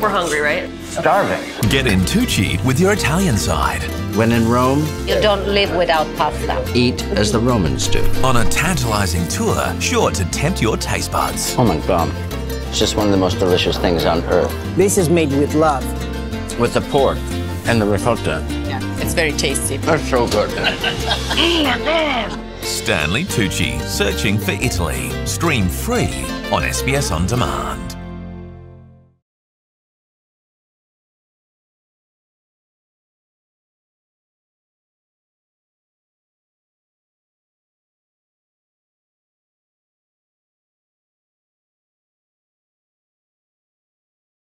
We're hungry, right? Starving. Get in Tucci with your Italian side. When in Rome, You don't live without pasta. eat as the Romans do. On a tantalizing tour sure to tempt your taste buds. Oh my god. It's just one of the most delicious things on earth. This is made with love. With the pork and the ricotta. Yeah, it's very tasty. That's so good. Stanley Tucci, Searching for Italy. Stream free on SBS On Demand.